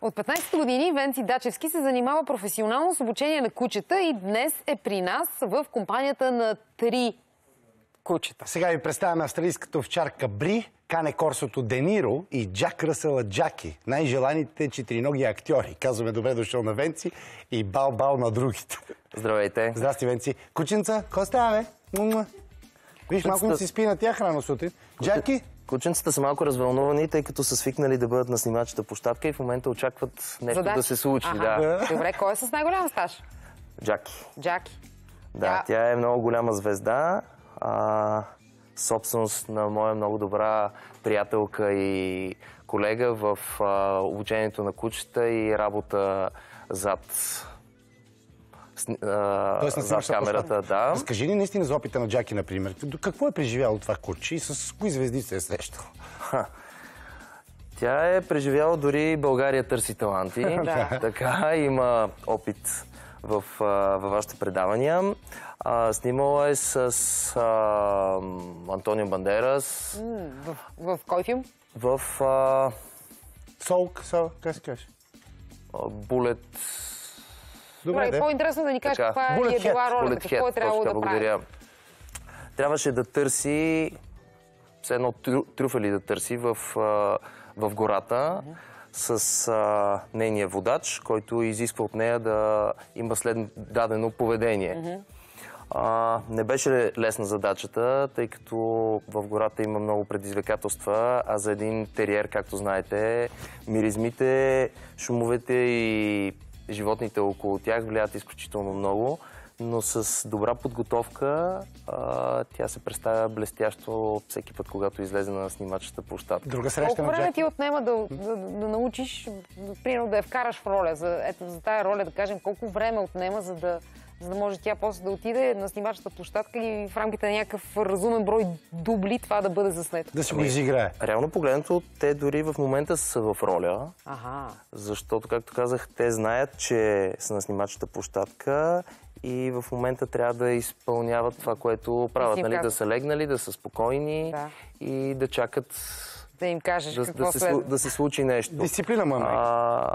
От 15 години Венци Дачевски се занимава професионално с обучение на кучета и днес е при нас в компанията на три кучета. Сега ви представяме австралийската овчарка Бри, Кане Корсото Дениро и Джак Ръсела Джаки. Най-желаните четириноги актьори. Казваме добре дошъл на Венци и бал-бал на другите. Здравейте. Здрасти, Венци. Кученца, кой става, бе? Муа. Виж, малко не си спи на тях рано сутрин. Джаки? Кученцата са малко развълнувани, тъй като са свикнали да бъдат на снимачната площадка и в момента очакват нещо Задачи. да се случи. Аха. Да. Добре, кой е с най-голям стаж? Джаки. Джаки. Да, Тя- тя е много голяма звезда. А, собственост на моя много добра приятелка и колега в а, обучението на кучета и работа зад, Тоест на зад камерата. площадка. Да. Разкажи ни наистина за опита на Джаки, например. Какво е преживяло това куче и с кои звезди се е срещал? Тя е преживяла дори България търси таланти. Да. Така, има опит в, във вашите предавания. А, снимала е с а, Антонио Бандерас В, в кой филм? в а, Солк, сол, как се каже? Булет... Добре, де. по-интересно да ни кажеш Така. каква е била ролята, какво е трябвало да прави. благодаря. Трябваше да търси, все едно трю, трюфели да търси в, в гората с а, нейния водач, който изисква от нея да има след дадено поведение. А, не беше лесна задачата, тъй като в гората има много предизвикателства, а за един териер, както знаете, миризмите, шумовете и животните около тях влияят изключително много. Но с добра подготовка а, тя се представя блестящо всеки път, когато излезе на снимачната площадка. Друга среща Колко на време ти отнема да, да, да научиш, примерно да я вкараш в роля? За, ето, за тая роля, да кажем, колко време отнема, за да, за да може тя после да отиде на снимачната площадка и в рамките на някакъв разумен брой дубли това да бъде заснето? Да си го изиграе. Реално погледнато, те дори в момента са в роля, Ага. защото, както казах, те знаят, че са на снимачната площадка и в момента трябва да изпълняват това, което правят. Нали? Да са легнали, да са спокойни Да. и да чакат Да им кажеш да, какво да, се, да се случи нещо. Дисциплина майка. А,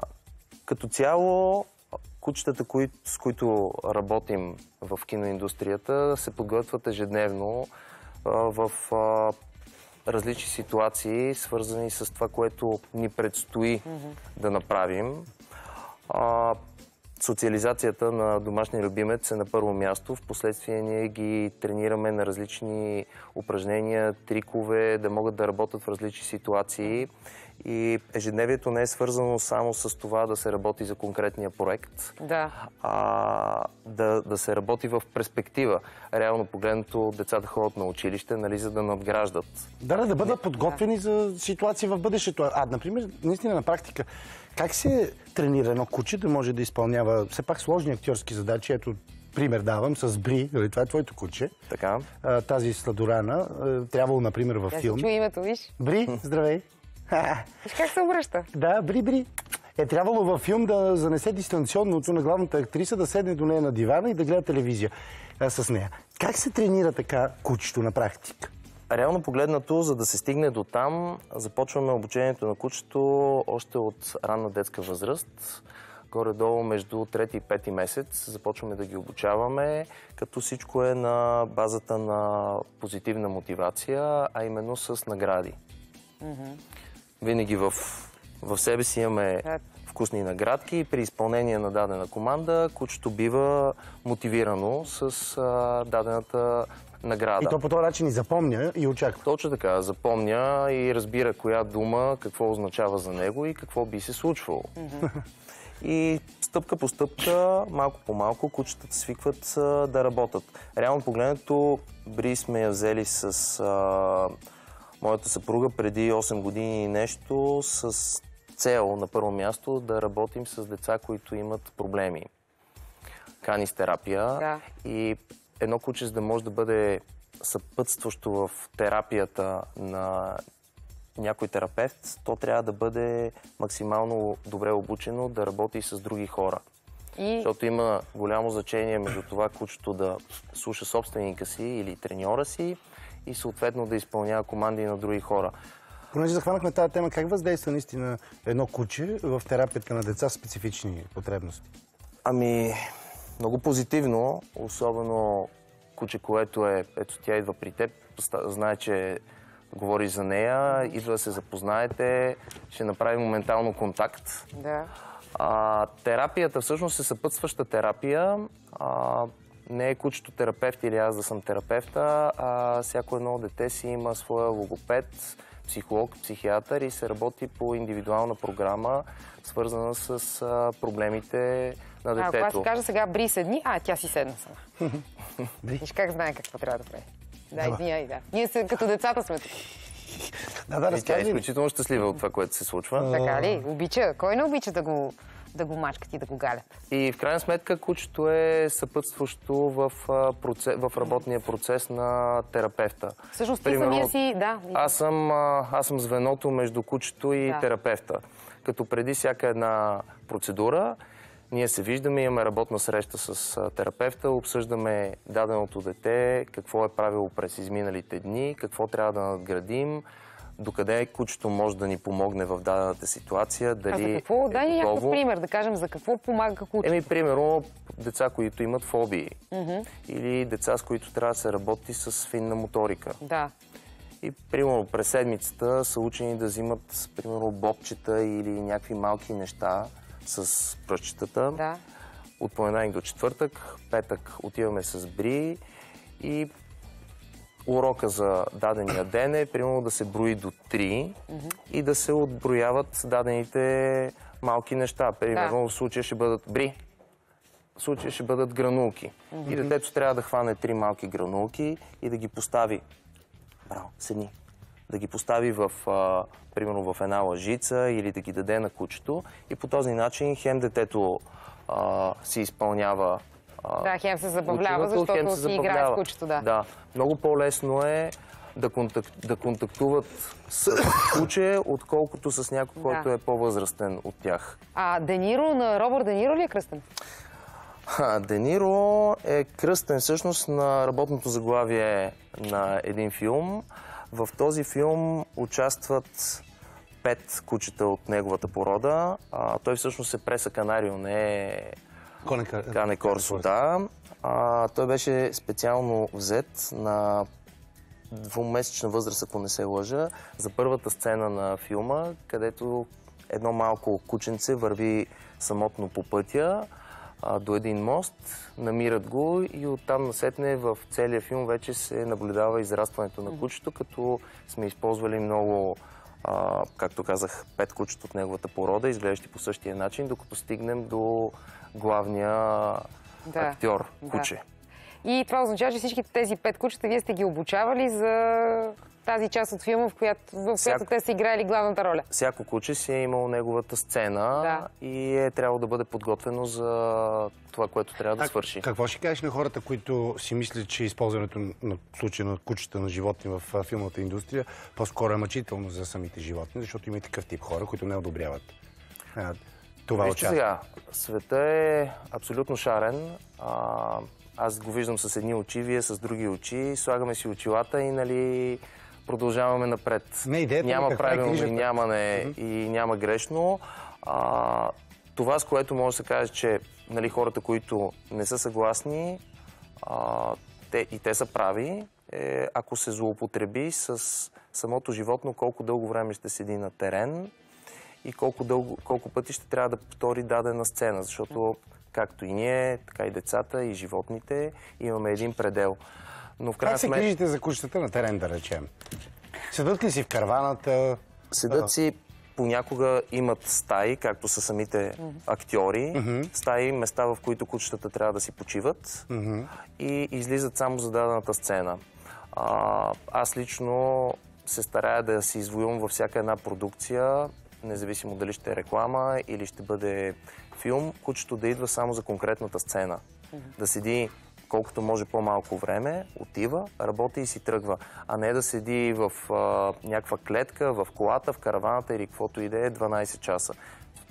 като цяло, кучетата, кои, с които работим в киноиндустрията, се подготвят ежедневно а, в а, различни ситуации, свързани с това, което ни предстои да направим. А, социализацията на домашния любимец е на първо място. Впоследствие ние ги тренираме на различни упражнения, трикове, да могат да работят в различни ситуации. И ежедневието не е свързано само с това да се работи за конкретния проект, Да. а да, да се работи в перспектива. Реално погледнато, децата ходят на училище, нали, за да надграждат. Да, да, да бъдат подготвени за ситуации в бъдещето. А, например, наистина на практика, как се тренира едно куче да може да изпълнява все пак сложни актьорски задачи? Ето, пример давам с Бри, нали, това е твоето куче. Така? А, тази сладорана, трябвало, например, във си филм. чу името, виж. Бри, здравей! Виж как се обръща. Да, Бри, Бри. Е трябвало във филм да занесе дистанционното на главната актриса, да седне до нея на дивана и да гледа телевизия а, с нея. Как се тренира така кучето на практика? Реално погледнато, за да се стигне до там, започваме обучението на кучето още от ранна детска възраст. Горе-долу между трети и пети месец започваме да ги обучаваме, като всичко е на базата на позитивна мотивация, а именно с награди. Винаги в, в себе си имаме Да. вкусни наградки при изпълнение на дадена команда кучето бива мотивирано с а, дадената награда. И то по този начин ни запомня и очаква. Точно така, запомня и разбира коя дума, какво означава за него и какво би се случвало. И стъпка по стъпка, малко по малко, кучетата свикват а, да работят. Реално погледнато, Бри сме я взели с а, моята съпруга преди 8 години и нещо, с цел на първо място да работим с деца, които имат проблеми. Канис терапия. Да. И едно куче, за да може да бъде съпътстващо в терапията на някой терапевт, то трябва да бъде максимално добре обучено да работи с други хора. И Защото има голямо значение между това кучето да слуша собственика си или треньора си и съответно да изпълнява команди на други хора. Понеже захванахме тази тема, как въздейства наистина едно куче в терапията на деца с специфични потребности? Ами, много позитивно, особено куче, което е, ето тя идва при теб, знае, че говориш за нея, идва да се запознаете, ще направи моментално контакт. Да. А, терапията всъщност е съпътстваща терапия. А, не е кучето терапевт или аз да съм терапевта, а всяко едно дете си има своя логопед, психолог, психиатър и се работи по индивидуална програма, свързана с а, проблемите на А, ако аз детето. ти кажа сега бри седни, а тя си седна сама. Виж как знае какво трябва да прави. Да, извиняй, да. Ние се, като децата сме тук. Да, да, И тя е изключително щастлива от това, което се случва. Така ли? Обича. Кой не обича да го, да го мачкат и да го галят? И в крайна сметка кучето е съпътстващо в, в работния процес на терапевта. Всъщност ти самия си... Да. Аз съм, а, аз съм звеното между кучето и Да. терапевта. Като преди всяка една процедура, ние се виждаме, имаме работна среща с а, терапевта, обсъждаме даденото дете, какво е правило през изминалите дни, какво трябва да надградим, докъде кучето може да ни помогне в дадената ситуация, А дали за какво? Дай ни е някакъв пример, да кажем за какво помага кучето. Еми, примерно, деца, които имат фобии. Или деца, с които трябва да се работи с финна моторика. Да. И, примерно, през седмицата са учени да взимат, примерно, бобчета или някакви малки неща с пръстчетата. Да. От понеделник до четвъртък, петък отиваме с бри и урока за дадения ден е, примерно, да се брои до 3 и да се отброяват дадените малки неща. Примерно, в случая ще бъдат бри, в случая ще бъдат гранулки. И детето трябва да хване три малки гранулки и да ги постави. Браво, седни. Да ги постави в, а, примерно в една лъжица или да ги даде на кучето. И по този начин хем детето а, си изпълнява а, Да, хем се забавлява, хем защото се си играе с забавлява. кучето, да. Да, много по-лесно е да, контак... да контактуват с куче, отколкото с някой, който е по-възрастен от тях. А Дениро на Робърт Дениро ли е кръстен? Ха, Дениро е кръстен всъщност на работното заглавие на един филм. В този филм участват пет кучета от неговата порода. А, той всъщност е преса Канарио, не е Кане Корсо, да. А, той беше специално взет на двумесечна възраст, ако не се лъжа, за първата сцена на филма, където едно малко кученце върви самотно по пътя а, до един мост, намират го и оттам насетне в целия филм вече се наблюдава израстването на кучето, като сме използвали много, а, както казах, пет кучета от неговата порода, изглеждащи по същия начин, докато стигнем до главния Да. актьор, Да. куче. И това означава, че всичките тези пет кучета вие сте ги обучавали за тази част от филма, в която, в която Всяко- те са играли главната роля. Всяко куче си е имало неговата сцена Да. и е трябвало да бъде подготвено за това, което трябва да свърши. Какво ще кажеш на хората, които си мислят, че използването на случая на кучета на животни в а, филмовата индустрия по-скоро е мъчително за самите животни, защото има и такъв тип хора, които не одобряват а, това Вижте участие. сега, света е абсолютно шарен. А, аз го виждам с едни очи, вие с други очи. Слагаме си очилата и нали, продължаваме напред. Не, идеята ми няма каква е правилно и няма, не, и няма грешно. А, това, с което може да се каже, че нали, хората, които не са съгласни, а, те, и те са прави, е, ако се злоупотреби с самото животно, колко дълго време ще седи на терен, и колко, дълго, колко пъти ще трябва да повтори дадена сцена, защото както и ние, така и децата, и животните, имаме един предел. Но в крайна Как се грижите за кучетата на терен, да речем? Седат ли си в карваната? седат си, понякога имат стаи, както са самите актьори, стаи, места, в които кучетата трябва да си почиват и излизат само за дадената сцена. А, аз лично се старая да си извоювам във всяка една продукция, независимо дали ще е реклама или ще бъде филм, кучето да идва само за конкретната сцена. Да седи колкото може по-малко време, отива, работи и си тръгва, а не да седи в а, някаква клетка, в колата, в караваната или каквото и да е 12 часа.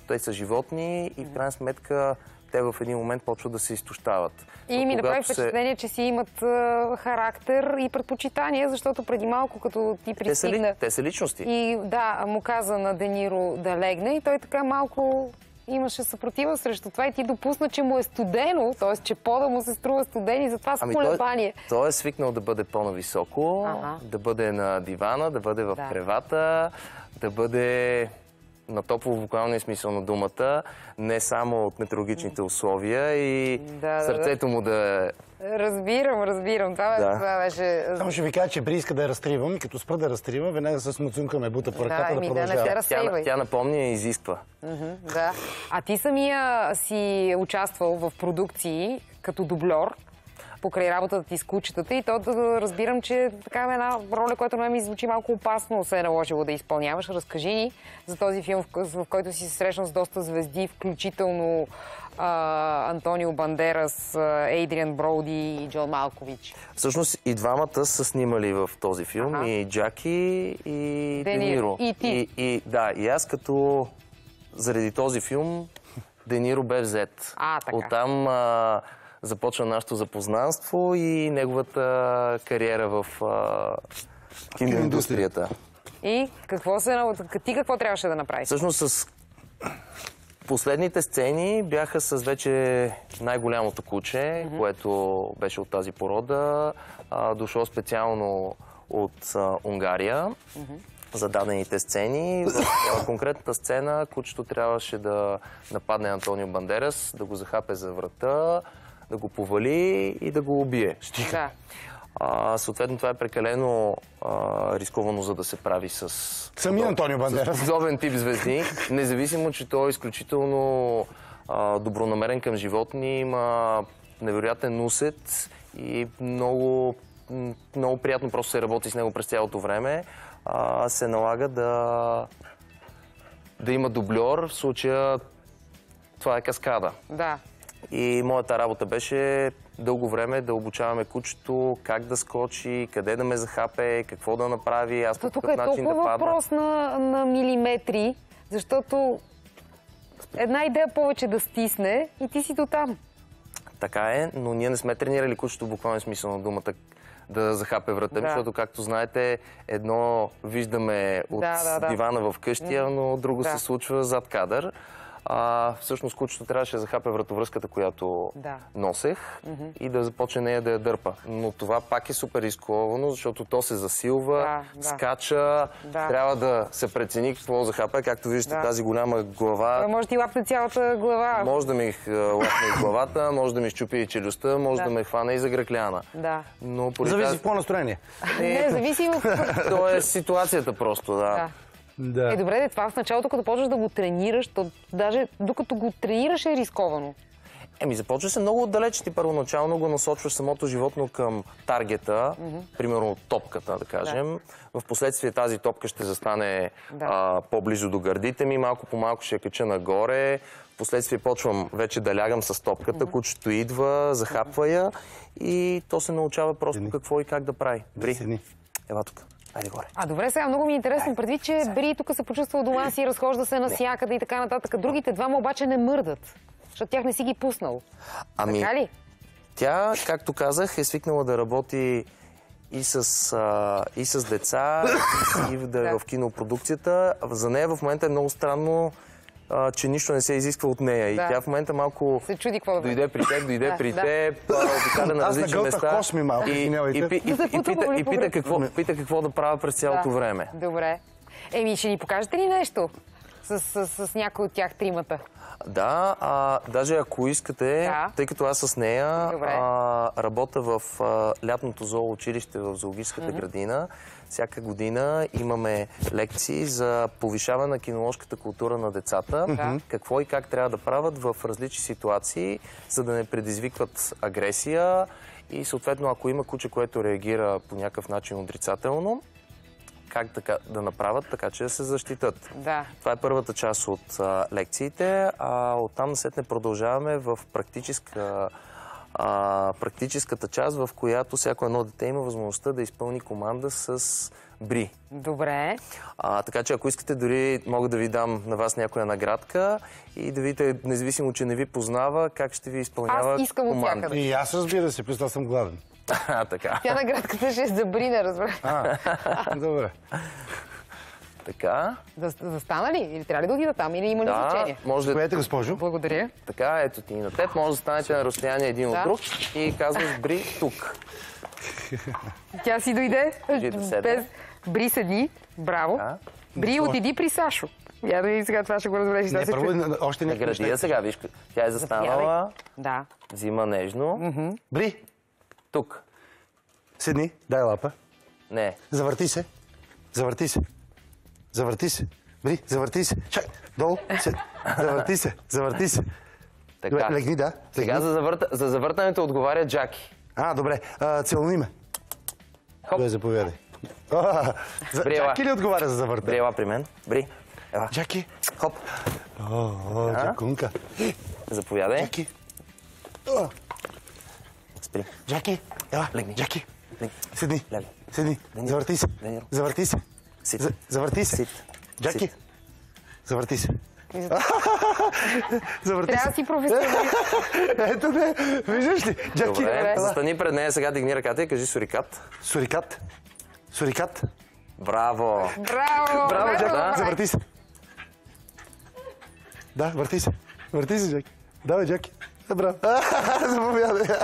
Те са животни и в крайна сметка те в един момент почват да се изтощават. И ми направи се- впечатление, че си имат а, характер и предпочитания, защото преди малко, като ти Те са, ли, пристигна те са личности. и да, му каза на Дениро да легне и той така малко имаше съпротива срещу това и ти допусна, че му е студено, т.е. че пода му се струва студен и затова с Ами той, колебание. той е свикнал да бъде по-нависоко, Ага. да бъде на дивана, да бъде в Да. кревата, да бъде на топло в буквалния смисъл на думата, не само от метеорологичните условия и да, сърцето му да е... Разбирам, разбирам. Това, Да. това беше... Само ще ви кажа, че Бри иска да я разтривам и като спра да разтривам, веднага с муцунка ме бута по ръката да, да, не продължава. се Тя, тя напомня и изисква. Да. А ти самия си участвал в продукции като дублер покрай работата ти с кучетата и то да разбирам, че така е една роля, която на ми звучи малко опасно се е наложило да изпълняваш. Разкажи ни за този филм, в кой- в който си се срещнал с доста звезди, включително а, Антонио Бандерас, Ейдриан Броуди и Джон Малкович. Всъщност и двамата са снимали в този филм. Аха. И Джаки, и Де Ниро. Дениро. И ти. И, и, да, и аз като заради този филм Дениро бе взет. А, така. Оттам а, започва нашето запознанство и неговата кариера в киноиндустрията. И какво се... Ти какво трябваше да направиш? Всъщност с последните сцени бяха с вече най-голямото куче, което беше от тази порода, а, дошло специално от а, Унгария за дадените сцени. В а, конкретната сцена кучето трябваше да нападне Антонио Бандерас, да го захапе за врата, да го повали и да го убие. Да. А, съответно, това е прекалено а, рисковано, за да се прави с... Самия Антонио Бандерас. Подобен тип звезди, независимо, че той е изключително а, добронамерен към животни, има невероятен усет и много, много приятно просто се работи с него през цялото време, а, се налага да, да има дубльор. В случая това е каскада. Да. И моята работа беше дълго време да обучаваме кучето как да скочи, къде да ме захапе, какво да направи, аз по тук какъв е начин да толкова падна. въпрос на, на милиметри, защото една идея повече да стисне и ти си до там. Така е, но ние не сме тренирали кучето в буквален смисъл на думата да захапе врата, ми, Да. защото, както знаете, едно виждаме от Да, да, дивана в къщия, но друго се случва зад кадър. А, всъщност кучето трябваше да захапе вратовръзката, която Да. носех и да започне нея да я дърпа. Но това пак е супер рисковано, защото то се засилва, Да, да. скача, Да. трябва да се прецени какво захапе. Както виждате, Да. тази голяма глава Той може да ти лапне цялата глава. може да ми е, лапне и главата, може да ми щупи и челюстта, може Да. да, ме хване и за гръкляна. Да. Но Зависи в какво настроение. Не, зависи от... То е ситуацията просто, да. Да. Да. Е, добре, де, това в началото, като почваш да го тренираш, то даже докато го тренираш е рисковано. Еми, започва се много отдалеч. Ти първоначално го насочваш самото животно към таргета, примерно топката, да кажем. В последствие тази топка ще застане Да. по-близо до гърдите ми, малко по малко ще я кача нагоре. Впоследствие почвам вече да лягам с топката, кучето идва, захапва я и то се научава просто какво и как да прави. Ела тук. Айде горе. А добре, сега много ми е интересно, предвид, че Бри тук се почувства дома си, разхожда се навсякъде и така нататък. Другите двама обаче не мърдат, защото тях не си ги пуснал. Ами, Така ли? Тя, както казах, е свикнала да работи и с, а, и с деца, и да е Да. в кинопродукцията. За нея в момента е много странно, а, че нищо не се изисква от нея. И Да. тя в момента малко Се чуди какво да дойде при теб, дойде Да, при да. теб, а, обикаля на Аз различни места. косми малко, и, и, и, Да се и, пита, и пита, какво, пита какво да правя през цялото време. Добре. Еми, ще ни покажете ли нещо с, с, с някой от тях тримата? Да, а, даже ако искате, Да. тъй като аз с нея Добре. а, работя в а, лятното зооучилище в зоологическата градина, всяка година имаме лекции за повишаване на киноложката култура на децата, Да. какво и как трябва да правят в различни ситуации, за да не предизвикват агресия и съответно ако има куче, което реагира по някакъв начин отрицателно, как така, да направят така, че да се защитат. Да. Това е първата част от а, лекциите, а оттам насетне продължаваме в практическа, а, практическата част, в която всяко едно дете има възможността да изпълни команда с Бри. Добре. А, така че ако искате, дори мога да ви дам на вас някоя наградка и да видите, независимо, че не ви познава, как ще ви изпълнява Аз искам от команда. всякъде. И аз разбира се, аз съм гладен. А, така. Тя наградката ще е за Брина, разбира. А, добре. Така. Да, да стана ли? Или трябва ли да отида там? Или има ли Да, значение? може да... Госпожо. Благодаря. Така, ето ти и на теб. Може да станете на разстояние един Да. от друг и казваш Бри тук. Тя си дойде. Без... Бри седи. Браво. Да. Бри, отиди при Сашо. Я да видим сега това ще го разбереш. Не, първо на- още някакви Награди я сега, виж. Тя е застанала, Да. взима нежно. Бри, Тук. седни, дай лапа. Не. Завърти се. Завърти се. Завърти се. Бри, завърти се. Чак, долу. Се. Завърти се. Завърти се. Така. Легни, да. Сега Легни. за, завърта... за завъртането отговаря Джаки. А, добре. А, целуни ме. Хоп. Добре, заповядай. А, за- Бри. Джаки ли отговаря за завъртане? Бри, ела при мен. Бри. Ела. Джаки. Хоп. О, о, Джакунка. Заповядай. Джаки. О, Спри. Джаки. Ела, Легни. Джаки. Легни. Седни. Легни. Седни. Завърти се. Завърти се. Завърти се. Сит. Джаки. Сит. Завърти се. Завърти Трябва се. да си професионалист. Ето не, виждаш ли? Джаки, Добре. ела. Застани пред нея сега, дигни ръката и кажи сурикат. Сурикат. Сурикат. Браво. Браво! Браво, Джаки. браво. Завърти се. Да, върти се. Върти се, Джаки. Давай, Джаки. Браво. Заповядай.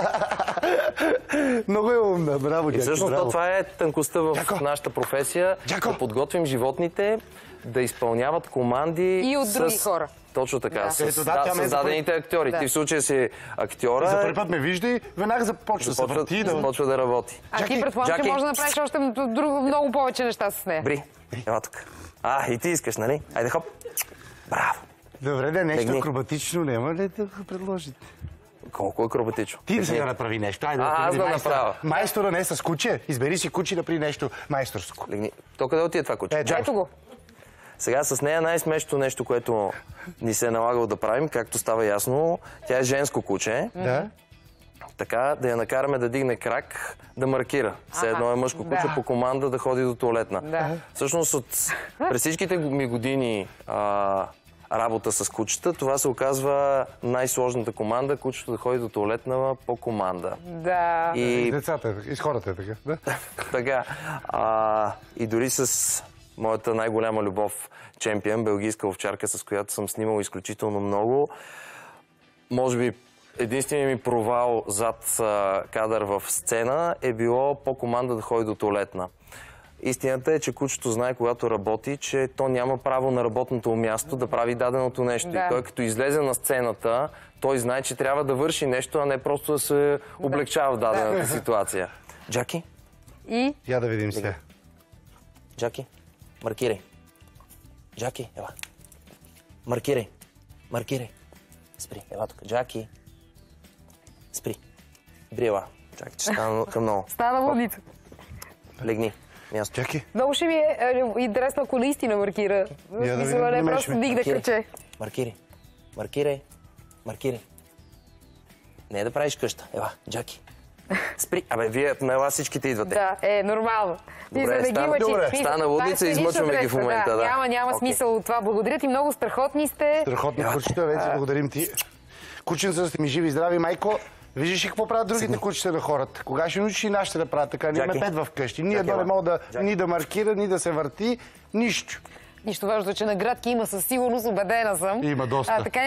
Много е умна. Браво, И Джаки. всъщност Браво. това е тънкостта в нашата професия. Джако. Да подготвим животните да изпълняват команди И от други с... хора. Точно така. Да. С, Ето, да, да, тя ме с дадените актьори. Да. Ти в случая си актьора. За първи път ме вижда и веднага започва да започва, върти. Да... започва да работи. А ти Джаки, предполагам, че Джаки. може да направиш още друго, много повече неща с нея. Бри, ела тук. А, и ти искаш, нали? Айде хоп. Браво. Добре, да, нещо Легни. акробатично няма ли да го предложите? Колко е кробатично. Ти да сега направи нещо. Айде, А, да аз го майстора. направя. Майстора не е с куче. Избери си куче да при нещо майсторско. Легни. То къде отиде това куче? Е. Ето го. Сега с нея най-смешното нещо, което ни се е налагало да правим, както става ясно, тя е женско куче. Да. Така да я накараме да дигне крак, да маркира. Все едно е мъжко куче да. по команда да ходи до туалетна. Да. Всъщност от през всичките ми години а, работа с кучета, това се оказва най-сложната команда, кучето да ходи до туалетна по команда. Да. И И децата, е така, и с хората е така. Да? така. А, и дори с моята най-голяма любов, чемпион, белгийска овчарка, с която съм снимал изключително много. Може би единственият ми провал зад кадър в сцена е било по команда да ходи до туалетна. Истината е, че кучето знае, когато работи, че то няма право на работното място да прави даденото нещо. Да. И той като излезе на сцената, той знае, че трябва да върши нещо, а не просто да се облегчава в дадената ситуация. Джаки? И Я да видим сега. Джаки, маркирай. Джаки, ела. Маркирай. Маркирай. Спри, ела тук. Джаки. Спри. Бри, ела. Чакай, че стана към много. стана лудница. Легни. Място. Чакай. Много ще ми е е, интересно, ако наистина маркира. да Мисля, видим, не просто дигне Маркирай. кръче. Маркирай. Маркирай. Маркирай. Не е да правиш къща. Ела, Джаки. Спри. Абе, вие на ела всичките идвате. Да, е нормално. Ти Добре, за да ги мъчиш. добре, стана това е лудница, сценична измъчваме ги в момента, да. Няма, няма смисъл от това. Благодаря ти много, страхотни сте. Страхотно кучета, вече благодарим ти. Кученца сте ми живи и здрави, майко. Виждаш ли какво правят другите кучета на хората? Кога ще научиш и нашите да правят така? Ние имаме пет вкъщи. Ние едно не мога да, Джаки. ни да маркира, ни да се върти, нищо. Нищо важно, че наградки има със сигурност, убедена съм. Има доста. А, така